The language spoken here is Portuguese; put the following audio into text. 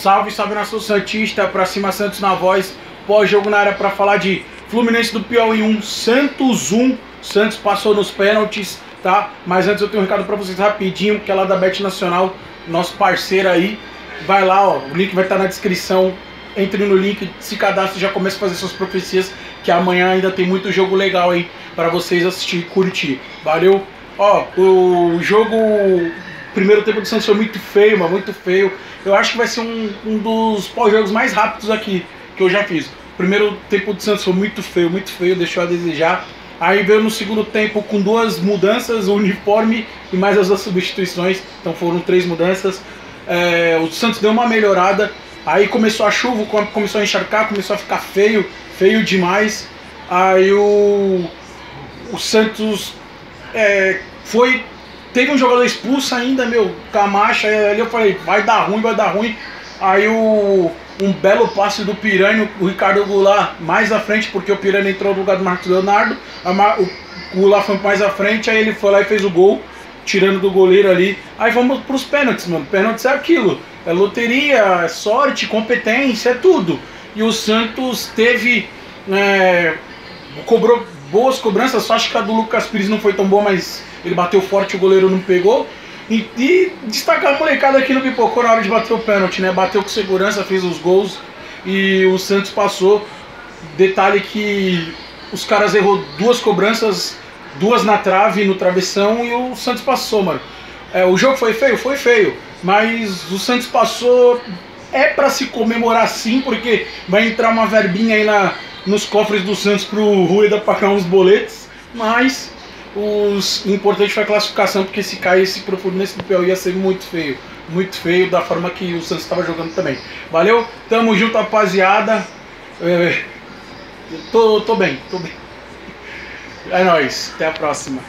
Salve, salve nação Santista, pra cima Santos na voz, pós-jogo na área pra falar de Fluminense do Piauí 1, Santos 1, Santos passou nos pênaltis, tá? Mas antes eu tenho um recado pra vocês rapidinho, que é lá da Bet Nacional, nosso parceiro aí, vai lá, ó, o link vai estar na descrição, entre no link, se cadastre já comece a fazer suas profecias, que amanhã ainda tem muito jogo legal aí para vocês assistir e curtir, valeu? Ó, o jogo primeiro tempo do Santos foi muito feio, mas muito feio. Eu acho que vai ser um, um dos pós-jogos mais rápidos aqui que eu já fiz. Primeiro tempo do Santos foi muito feio, muito feio, deixou a desejar. Aí veio no segundo tempo com duas mudanças, o uniforme e mais as duas substituições. Então foram três mudanças. É, o Santos deu uma melhorada. Aí começou a chuva, começou a encharcar, começou a ficar feio, feio demais. Aí o, o Santos é, foi Teve um jogador expulso ainda, meu, Camacha, ali eu falei, vai dar ruim, vai dar ruim. Aí o, um belo passe do Piranha, o Ricardo Goulart mais à frente, porque o Piranha entrou no lugar do Marcos Leonardo. O Goulart foi mais à frente, aí ele foi lá e fez o gol, tirando do goleiro ali. Aí vamos pros pênaltis, mano. Pênaltis é aquilo. É loteria, é sorte, competência, é tudo. E o Santos teve. É, cobrou boas cobranças, só acho que a do Lucas Pires não foi tão boa, mas ele bateu forte, o goleiro não pegou. E, e destacar a molecada aqui no Pipocou na hora de bater o pênalti, né? Bateu com segurança, fez os gols e o Santos passou. Detalhe que os caras errou duas cobranças, duas na trave, no travessão e o Santos passou, mano. É, o jogo foi feio? Foi feio. Mas o Santos passou. É para se comemorar sim, porque vai entrar uma verbinha aí na, nos cofres do Santos pro Rueda pagar uns boletos. Mas os, o importante foi a classificação, porque se caísse pro Fluminense do Piauí ia ser muito feio. Muito feio da forma que o Santos estava jogando também. Valeu? Tamo junto, rapaziada. É, tô, tô bem, tô bem. É nóis. Até a próxima.